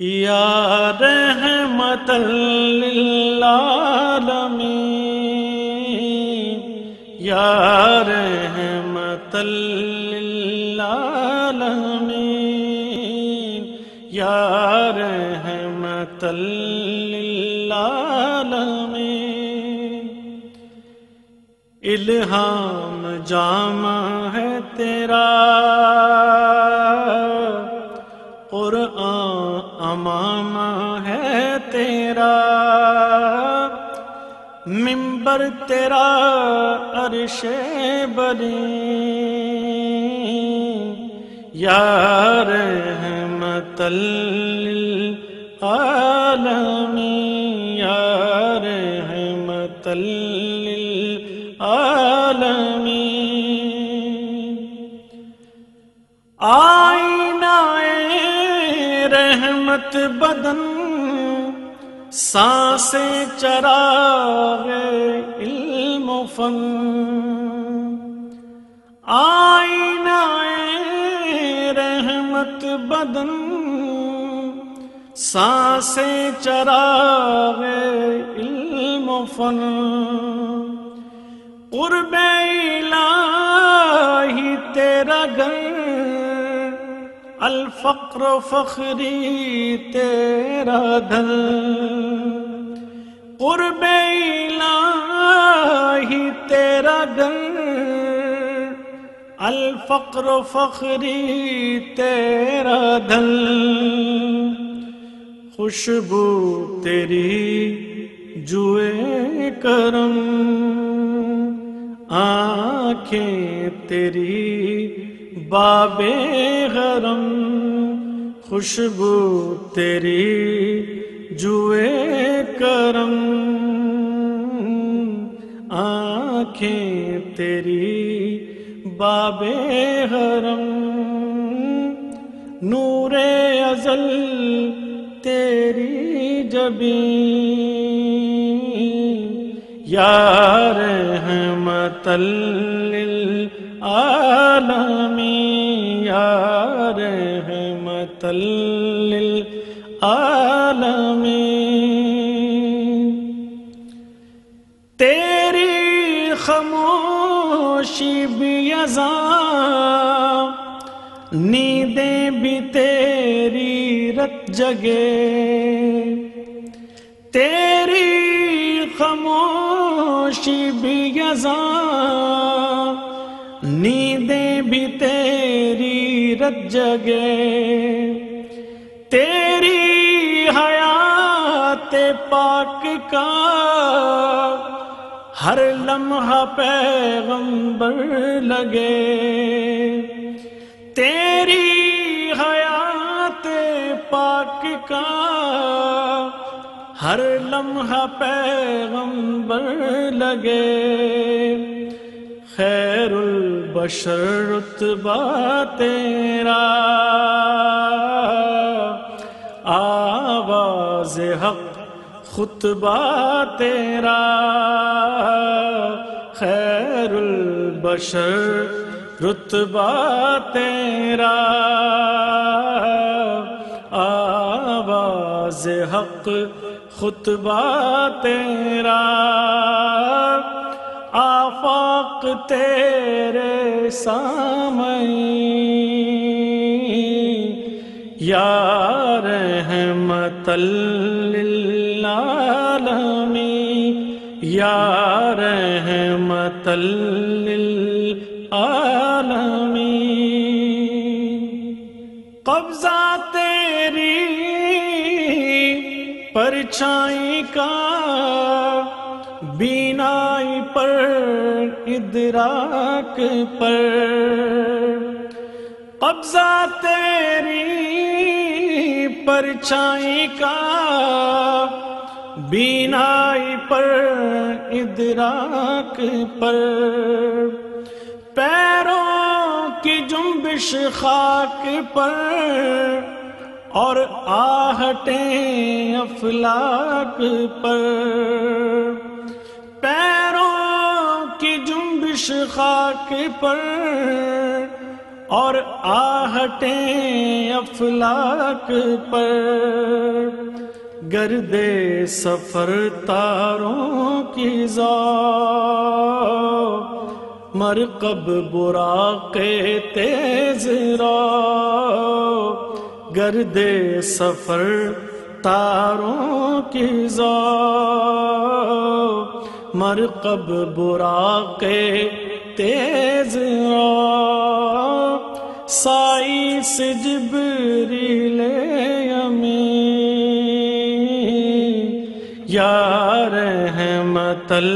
या रहमतल लिल्लालमीन या रहमतल लिल्लालमीन या रहमतल लिल्लालमीन इल्हाम जामा है तेरा। अमामा है तेरा मिंबर तेरा अरशे बरी यार रहमतल आलमी यार रहमतल आलमी। आईनाए रहमत बदन साँसें चरागे इल्म फन। आईनाए रहमत बदन साँसें चरागे इल्म फन। कुर्ब अलफक्र फखरी तेरा धन, कुर्ब इलाही तेरा घर अलफक्र फखरी तेरा धन, खुशबू तेरी जुए करम। आँखें तेरी बाबे गरम, खुशबू तेरी जुए करम। आँखें तेरी बाबे हरम नूरे अजल तेरी जबी यार रहमतल आलमी यार रहमतल आलमी। तेरी खामोशी भी अजा, नींदें भी तेरी रत जगे। तेरी खामोशी भी अजा नींदें भी तेरी रत जगे तेरी हयात पाक का हर लम्हा पैगंबर लगे। तेरी हयात पाक का हर लम्हा पैगंबर लगे। खैरुल बशर रुतबा तेरा। आवाज़ हक खुतबा तेरा। खैरुल बशर रुतबा तेरा। आवाज़ हक खुतबा तेरा। आफाक तेरे सामई या रहमतल आलमी या रहमतल आलमी कब्जा तेरी परछाई का बीनाई पर, इदराक पर। कब्जा तेरी परछाई का, बीनाई पर, इदराक पर। पैरों की जुम्बिश खाक पर, और आहटें अफलाक पर। की खाक पर और आहटे अफलाक पर। गर्दे सफ़र तारों की जा। मरकब बुरा के तेज गर्दे सफ़र तारों की जा मरकब बुरा के तेज साई से जिबरीले अमी यार रहमतल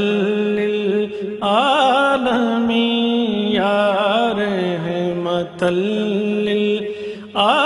आलमी, यार रहमतल आलमी